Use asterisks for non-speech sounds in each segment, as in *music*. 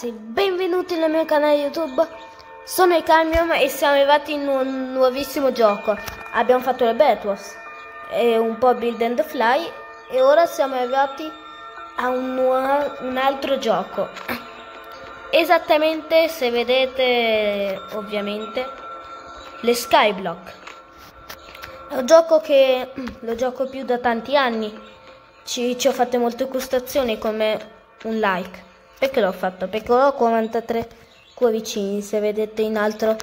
ragazzi, benvenuti nel mio canale YouTube. Sono il Camion e siamo arrivati in un nuovissimo gioco. Abbiamo fatto le Betwas e un po' Build and Fly e ora siamo arrivati a un, un altro gioco. Esattamente se vedete ovviamente le Skyblock. È un gioco che *clears throat* lo gioco più da tanti anni. Ci, ci ho fatte molte gustazioni come un like. Perché l'ho fatto? Perché ho 43 cuoricini, se vedete in alto,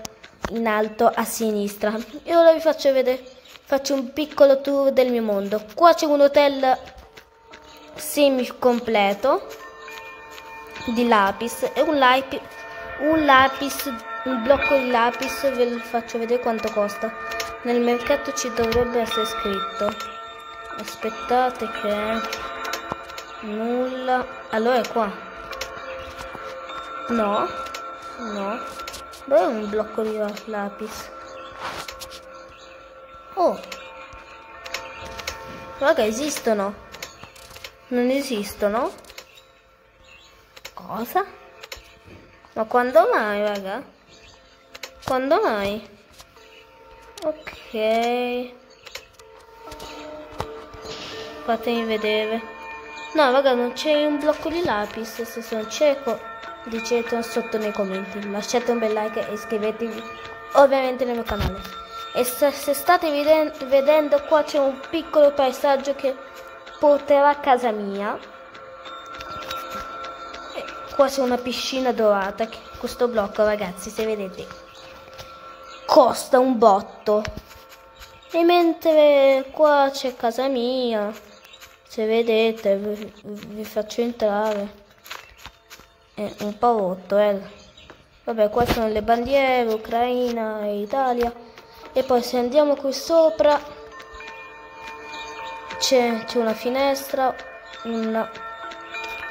in alto a sinistra. E ora vi faccio vedere, faccio un piccolo tour del mio mondo. Qua c'è un hotel semi completo di lapis e un, lapis, un lapis, un blocco di lapis, ve lo faccio vedere quanto costa. Nel mercato ci dovrebbe essere scritto. Aspettate che... Nulla. Allora è qua. No, no. Dove è un blocco di lapis? Oh. Raga, esistono. Non esistono? Cosa? Ma quando mai, raga? Quando mai? Ok. Fatemi vedere. No, raga, non c'è un blocco di lapis. Se sono cieco dicete sotto nei commenti. Lasciate un bel like e iscrivetevi ovviamente nel mio canale. E se, se state vedendo qua c'è un piccolo paesaggio che porterà a casa mia. E qua c'è una piscina dorata. Questo blocco ragazzi se vedete costa un botto. E mentre qua c'è casa mia, se vedete vi, vi faccio entrare è un po' rotto, eh. Vabbè, qua sono le bandiere, Ucraina e Italia. E poi se andiamo qui sopra c'è, una finestra, una,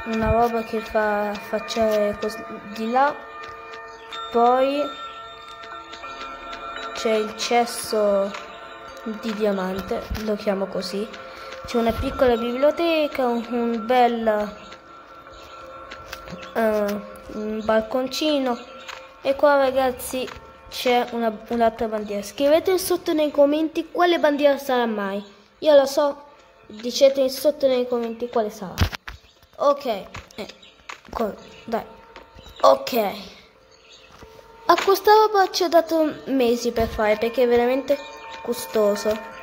una roba che fa facciare di là. Poi c'è il cesso di diamante, lo chiamo così. C'è una piccola biblioteca, un, un bel uh, un balconcino. E qua ragazzi c'è un'altra bandiera. Scrivete sotto nei commenti quale bandiera sarà mai. Io lo so dicete sotto nei commenti quale sarà. Ok eh, dai. Ok. A questa roba ci ho dato mesi per fare perché è veramente costoso.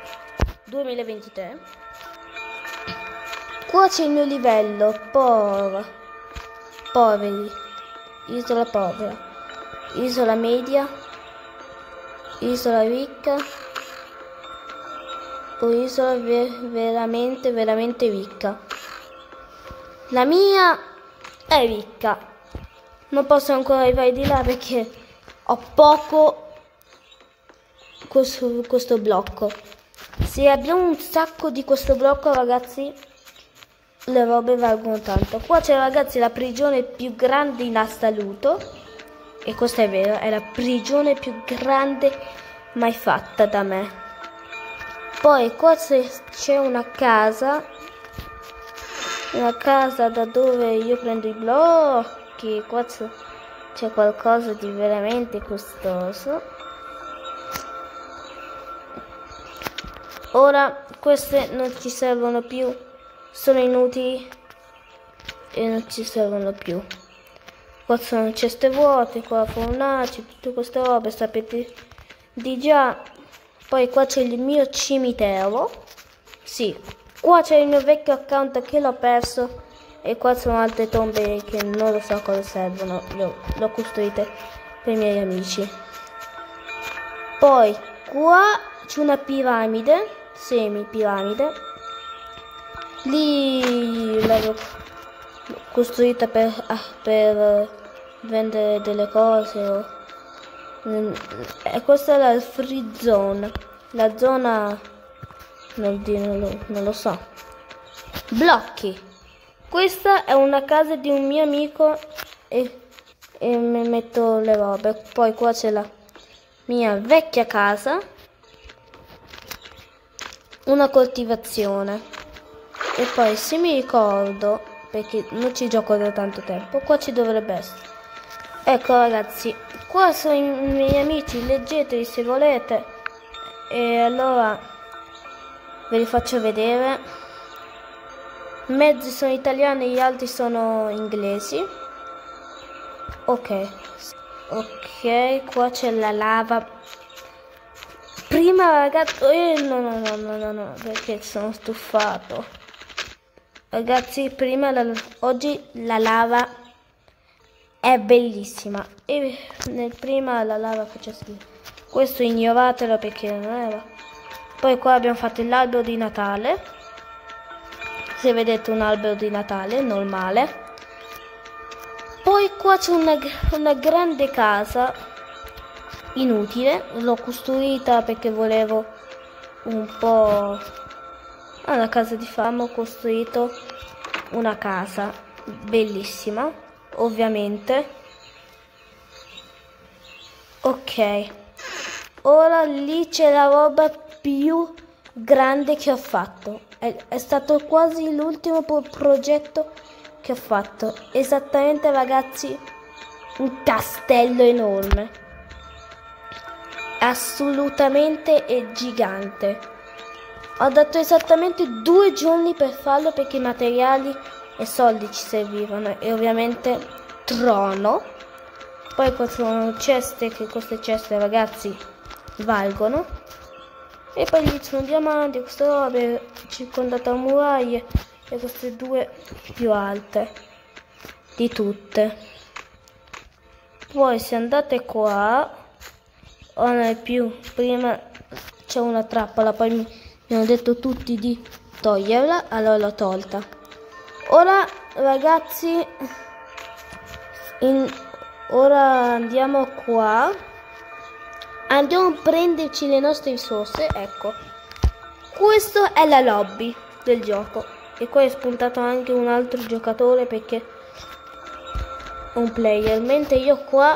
2023 qua c'è il mio livello poi poveri, isola povera, isola media, isola ricca o isola ver veramente veramente ricca. La mia è ricca. Non posso ancora arrivare di là perché ho poco questo, questo blocco. Se abbiamo un sacco di questo blocco ragazzi le robe valgono tanto. Qua c'è ragazzi la prigione più grande in assoluto. E questo è vero, è la prigione più grande mai fatta da me. Poi qua c'è una casa. Una casa da dove io prendo i blocchi. Qua c'è qualcosa di veramente costoso. Ora queste non ci servono più sono inutili e non ci servono più. Qua sono ceste vuote, qua fornaci, tutte queste robe, sapete di già. Poi qua c'è il mio cimitero. Sì, qua c'è il mio vecchio account che l'ho perso. E qua sono altre tombe che non lo so cosa servono. L'ho costruite per i miei amici. Poi qua c'è una piramide, semi piramide Lì l'avevo costruita per, ah, per vendere delle cose. O... Mm, e questa è la free zone. La zona... Non, non, non lo so. Blocchi. Questa è una casa di un mio amico e, e mi metto le robe. Poi qua c'è la mia vecchia casa. Una coltivazione. E poi se mi ricordo, perché non ci gioco da tanto tempo. Qua ci dovrebbe essere. Ecco ragazzi, qua sono i miei amici, leggeteli se volete. E allora ve li faccio vedere. Mezzi sono italiani, gli altri sono inglesi. Ok. Ok, qua c'è la lava. Prima ragazzi, eh, no, no, no, no, no, no, perché sono stufato. Ragazzi, prima la, oggi la lava è bellissima e nel prima la lava faceva schifo. Questo ignoratelo perché non era. Poi qua abbiamo fatto l'albero di Natale. Se vedete un albero di Natale normale. Poi qua c'è una, una grande casa inutile. L'ho costruita perché volevo un po' alla casa di fama ho costruito una casa bellissima ovviamente. Ok. Ora lì c'è la roba più grande che ho fatto. È, è stato quasi l'ultimo progetto che ho fatto. Esattamente ragazzi un castello enorme. Assolutamente gigante ho dato esattamente due giorni per farlo perché i materiali e soldi ci servivano e ovviamente trono. Poi sono ceste che queste ceste ragazzi valgono. E poi lì sono diamanti, queste robe circondate a muraglie e queste due più alte di tutte. Poi se andate qua, non è più, prima c'è una trappola, poi mi mi hanno detto tutti di toglierla, allora l'ho tolta. Ora ragazzi, in, ora andiamo qua, andiamo a prenderci le nostre risorse, ecco. Questo è la lobby del gioco e qua è spuntato anche un altro giocatore perché un player, mentre io qua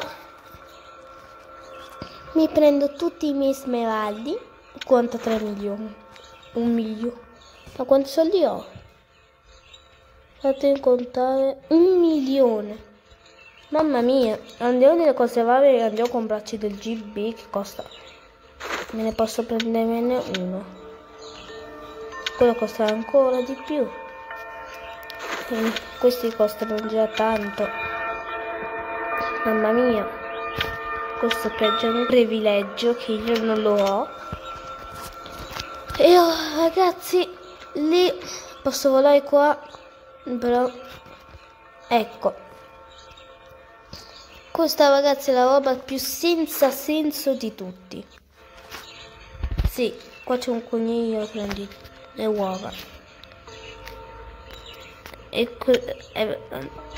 mi prendo tutti i miei smeraldi, conta 3 milioni un milione. Ma quanti soldi ho? Fate contare un milione. Mamma mia, andiamo nelle cose varie e andiamo a comprarci del GB che costa. Me ne posso prendermene uno. Quello costa ancora di più. E questi costano già tanto. Mamma mia. Questo è un privilegio che io non lo ho. E oh, ragazzi, lì posso volare qua, però ecco. Questa ragazzi è la roba più senza senso di tutti. Sì, qua c'è un coniglio prendi le uova. E eh,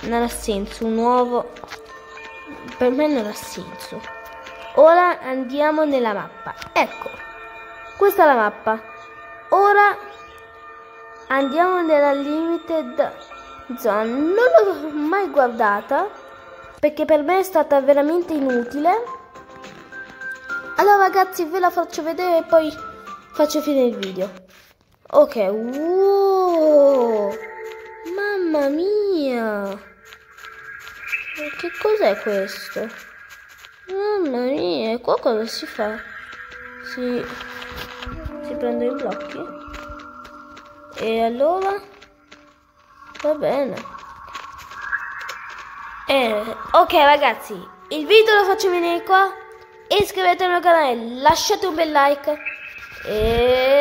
non ha senso, un uovo per me non ha senso. Ora andiamo nella mappa. Ecco. Questa è la mappa. Ora andiamo nella limited zone. Non l'ho mai guardata perché per me è stata veramente inutile. Allora ragazzi ve la faccio vedere e poi faccio finire il video. Ok, wow! Mamma mia! Che cos'è questo? Mamma mia, qua cosa si fa? Si si prendono i blocchi. E allora? Va bene. Eh, ok ragazzi il video lo faccio venire qua. Iscrivetevi al canale lasciate un bel like. E